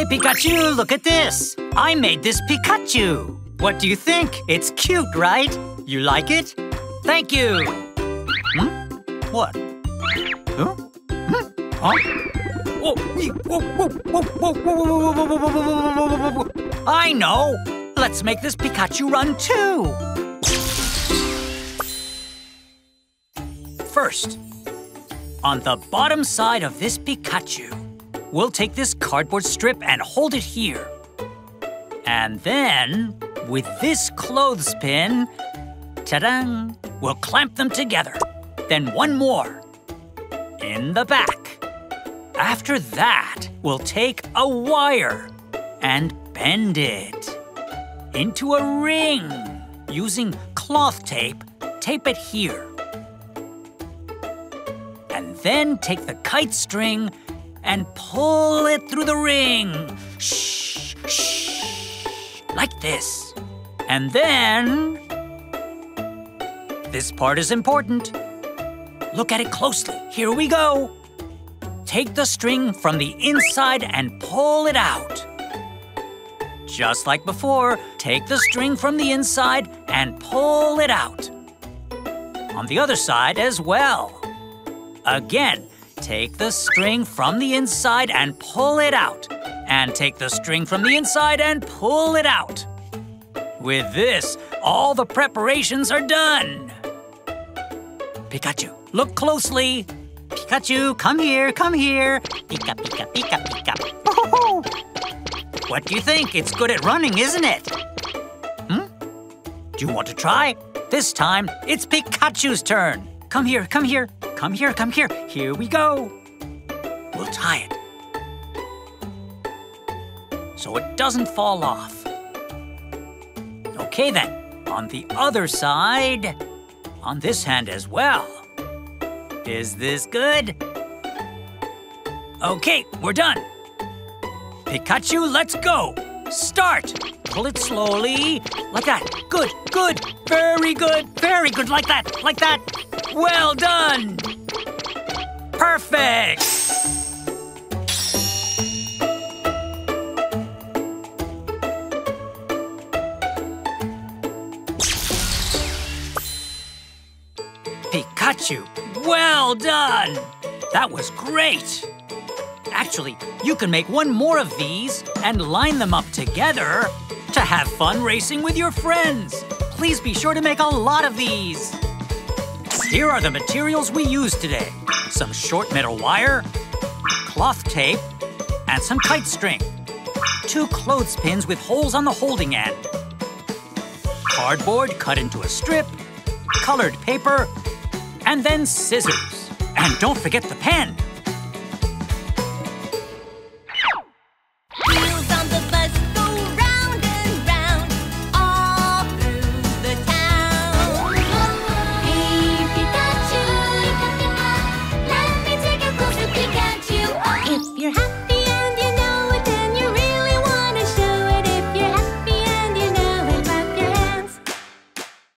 Hey, Pikachu, look at this! I made this Pikachu! What do you think? It's cute, right? You like it? Thank you! Hmm? What? Huh? Hmm? Huh? I know! Let's make this Pikachu run too! First, on the bottom side of this Pikachu, we'll take this cardboard strip and hold it here. And then, with this clothespin, ta-da, we'll clamp them together. Then one more, in the back. After that, we'll take a wire and bend it into a ring. Using cloth tape, tape it here. And then take the kite string and pull it through the ring. Shh, shh, like this. And then. This part is important. Look at it closely. Here we go. Take the string from the inside and pull it out. Just like before, take the string from the inside and pull it out. On the other side as well. Again, take the string from the inside and pull it out. And take the string from the inside and pull it out. With this, all the preparations are done. Pikachu, look closely. Pikachu, come here, come here. Pika, pika, pika, pika. What do you think? It's good at running, isn't it? Hmm? Do you want to try? This time, it's Pikachu's turn. Come here, come here, come here, come here. Here we go. We'll tie it. So it doesn't fall off. Okay then, on the other side, on this hand as well. Is this good? Okay, we're done. Pikachu, let's go. Start. Pull it slowly. Like that. Good, good, very good, very good. Like that, like that. Well done. Perfect. Pikachu, well done. That was great. Actually, you can make one more of these and line them up together to have fun racing with your friends. Please be sure to make a lot of these. Here are the materials we used today. Some short metal wire, cloth tape, and some kite string. Two clothespins with holes on the holding end. Cardboard cut into a strip, colored paper, and then scissors. And don't forget the pen.